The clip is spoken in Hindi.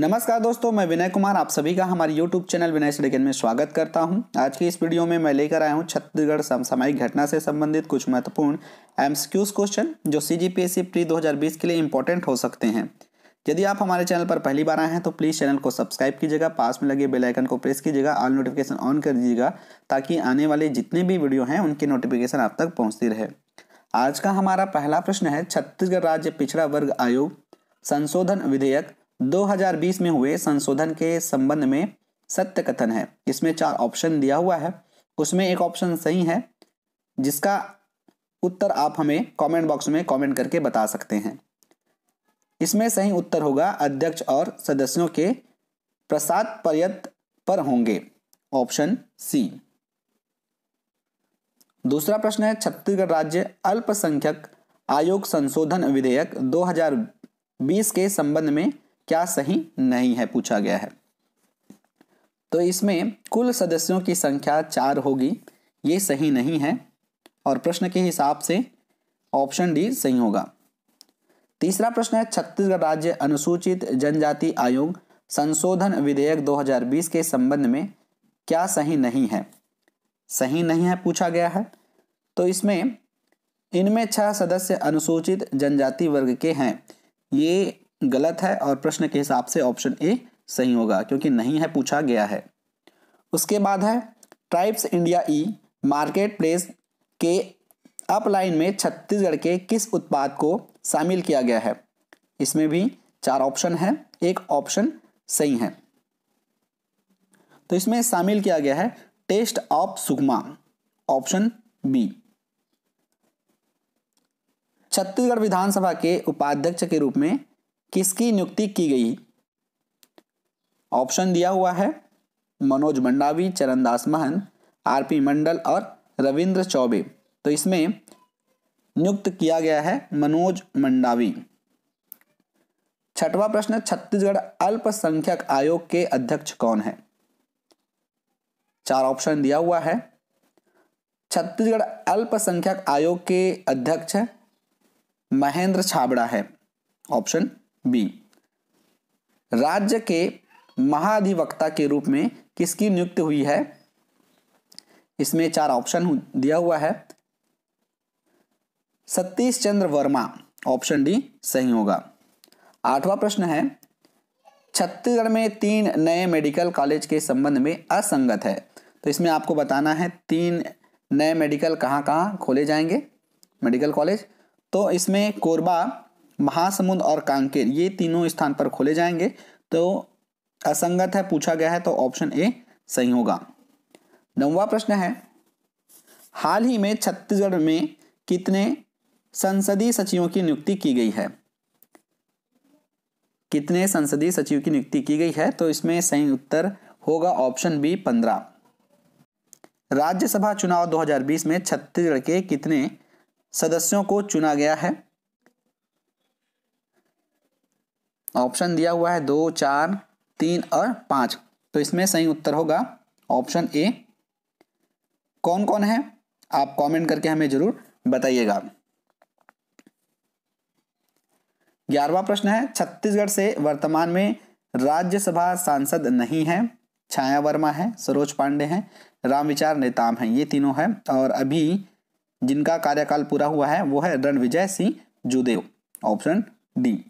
नमस्कार दोस्तों, मैं विनय कुमार, आप सभी का हमारे YouTube चैनल विनय स्टडिकन में स्वागत करता हूँ। आज की इस वीडियो में मैं लेकर आया हूँ छत्तीसगढ़ समसामयिक घटना से संबंधित कुछ महत्वपूर्ण एमसीक्यूज क्वेश्चन जो सीजीपीएससी प्री 2020 के लिए इंपॉर्टेंट हो सकते हैं। यदि आप हमारे चैनल पर पहली बार आए हैं तो प्लीज़ चैनल को सब्सक्राइब कीजिएगा, पास में लगे बेलाइकन को प्रेस कीजिएगा ऑल नोटिफिकेशन ऑन कर दीजिएगा, ताकि आने वाले जितने भी वीडियो हैं, उनकी नोटिफिकेशन आप तक पहुँचती रहे। आज का हमारा पहला प्रश्न है, छत्तीसगढ़ राज्य पिछड़ा वर्ग आयोग संशोधन विधेयक 2020 में हुए संशोधन के संबंध में सत्य कथन है इसमें चार ऑप्शन दिया हुआ है। उसमें एक ऑप्शन सही है, जिसका उत्तर आप हमें कमेंट बॉक्स में कमेंट करके बता सकते हैं। इसमें सही उत्तर होगा, अध्यक्ष और सदस्यों के प्रसाद पर्यत पर होंगे। ऑप्शन सी दूसरा प्रश्न है, छत्तीसगढ़ राज्य अल्पसंख्यक आयोग संशोधन विधेयक 2020 के संबंध में क्या सही नहीं है पूछा गया है। तो इसमें कुल सदस्यों की संख्या चार होगी, ये सही नहीं है, और प्रश्न के हिसाब से ऑप्शन डी सही होगा। तीसरा प्रश्न है, छत्तीसगढ़ राज्य अनुसूचित जनजाति आयोग संशोधन विधेयक 2020 के संबंध में क्या सही नहीं है? सही नहीं है पूछा गया है। तो इसमें इनमें छह सदस्य अनुसूचित जनजाति वर्ग के हैं, ये गलत है और प्रश्न के हिसाब से ऑप्शन ए सही होगा, क्योंकि नहीं है, पूछा गया है। उसके बाद है ट्राइब्स इंडिया ई मार्केट प्लेस के अपलाइन में छत्तीसगढ़ के किस उत्पाद को शामिल किया गया है? इसमें भी चार ऑप्शन है, एक ऑप्शन सही है। तो इसमें शामिल किया गया है test of Sukma option B Chhattisgarh Vidhan Sabha के उपाध्यक्ष के रूप में किसकी नियुक्ति की गई? ऑप्शन दिया हुआ है मनोज मंडावी, चरणदास महन आरपी मंडल और रविंद्र चौबे। तो इसमें नियुक्त किया गया है मनोज मंडावी। छठवा प्रश्न, छत्तीसगढ़ अल्पसंख्यक आयोग के अध्यक्ष कौन है? चार ऑप्शन दिया हुआ है। छत्तीसगढ़ अल्पसंख्यक आयोग के अध्यक्ष महेंद्र छाबड़ा है। Option B. राज्य के महाधिवक्ता के रूप में किसकी नियुक्ति हुई है? इसमें चार ऑप्शन दिया हुआ है। सतीश चंद्र वर्मा, ऑप्शन डी, सही होगा। आठवां प्रश्न है, छत्तीसगढ़ में तीन नए मेडिकल कॉलेज के संबंध में असंगत है। तो इसमें आपको बताना है, तीन नए मेडिकल कहाँ कहाँ खोले जाएँगे? Medical college. तो इसमें कोरबा महासमुंद और कांकेर, ये तीनों स्थान पर खोले जाएँगे। तो असंगत है, पूछा गया है तो ऑप्शन ए सही होगा। नौवा प्रश्न है, हाल ही में छत्तीसगढ़ में कितने संसदीय सचिवों की नियुक्ति की गई है? कितने संसदीय सचिव की नियुक्ति की गई है? तो इसमें सही उत्तर होगा ऑप्शन बी पंद्रह। राज्यसभा चुनाव 2020 में छत्तीसगढ़ के कितने सदस्यों को चुना गया है? ऑप्शन दिया हुआ है दो, चार, तीन और पाँच। तो इसमें सही उत्तर होगा ऑप्शन ए। कौन कौन है? आप कमेंट करके हमें ज़रूर बताइएगा। ग्यारहवा प्रश्न है, छत्तीसगढ़ से वर्तमान में राज्यसभा सांसद नहीं है। छाया वर्मा है, सरोज पांडे हैं रामविचार नेताम हैं, ये तीनों हैं। और अभी जिनका कार्यकाल पूरा हुआ है, वो है रणविजय सिंह जुदेव। Option D.